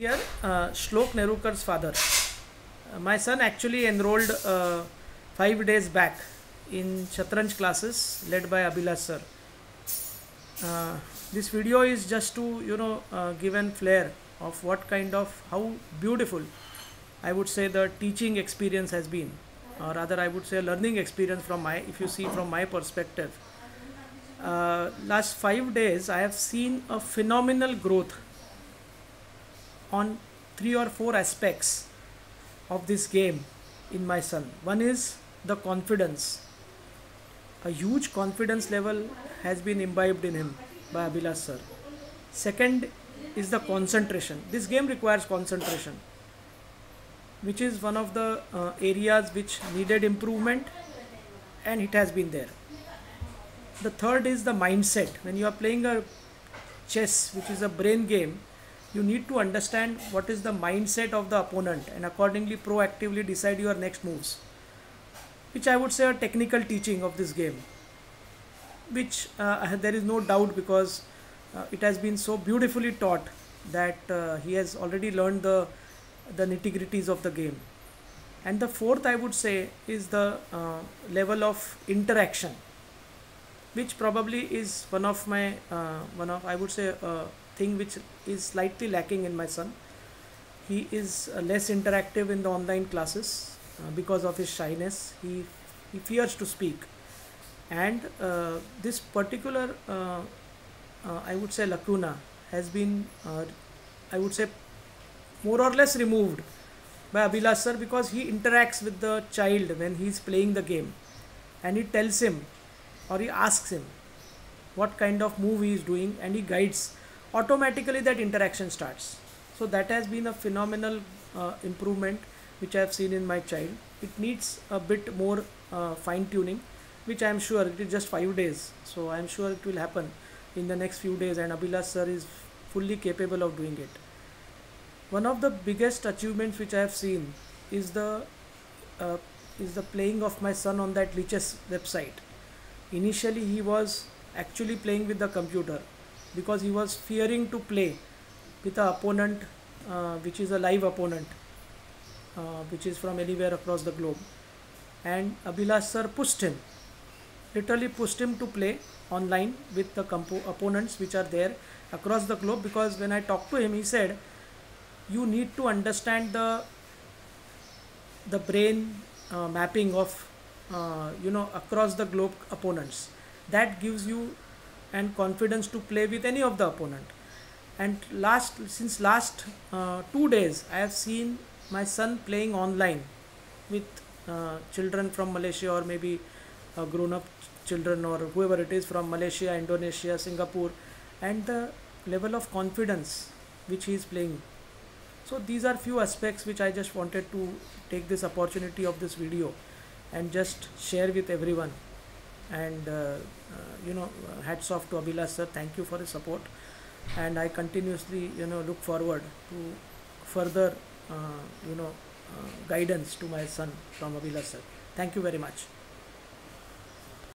Here, uh, Shlok Nerurkar's father. Uh, my son actually enrolled uh, five days back in Shatranj classes led by Abhilash sir. Uh, this video is just to you know uh, give an flair of what kind of how beautiful I would say the teaching experience has been, or rather I would say learning experience from my if you see from my perspective. Uh, last five days I have seen a phenomenal growth on three or four aspects of this game in my son. One is the confidence. A huge confidence level has been imbibed in him by Abhilash sir. Second is the concentration. This game requires concentration, which is one of the uh, areas which needed improvement, and it has been there. The third is the mindset. When you are playing a chess, which is a brain game, you need to understand what is the mindset of the opponent and accordingly proactively decide your next moves. Which i would say a technical teaching of this game. Which uh, there is no doubt because uh, it has been so beautifully taught that uh, he has already learned the the nitty-gritties of the game. And the fourth i would say is the uh, level of interaction. Which probably is one of my uh, one of i would say uh, thing which is slightly lacking in my son. He is uh, less interactive in the online classes uh, because of his shyness. He he fears to speak, and uh, this particular uh, uh, I would say lacuna has been I would say more or less removed by Abhilash sir because he interacts with the child when he is playing the game, and he tells him or he asks him what kind of move he is doing and he guides automatically that interaction starts. So that has been a phenomenal uh, improvement which i have seen in my child. It needs a bit more uh, fine tuning which i am sure it is just 5 days. So i am sure it will happen in the next few days and abhilash sir is fully capable of doing it. One of the biggest achievements which i have seen is the uh, is the playing of my son on that lichess website. Initially he was actually playing with the computer because he was fearing to play with a opponent uh, which is a live opponent uh, which is from anywhere across the globe. And Abhilash sir pushed him literally pushed him to play online with the compo- opponents which are there across the globe because when I talked to him he said you need to understand the the brain uh, mapping of uh, you know across the globe opponents. That gives you and confidence to play with any of the opponent. And last since last uh, two days i have seen my son playing online with uh, children from malaysia or maybe uh, grown up children or whoever it is from malaysia indonesia singapore and the level of confidence which he is playing. So these are few aspects which i just wanted to take this opportunity of this video and just share with everyone and uh, uh, you know hats off to Abhilash sir. Thank you for his support. And I continuously you know look forward to further uh, you know guidance to my son from Abhilash sir. Thank you very much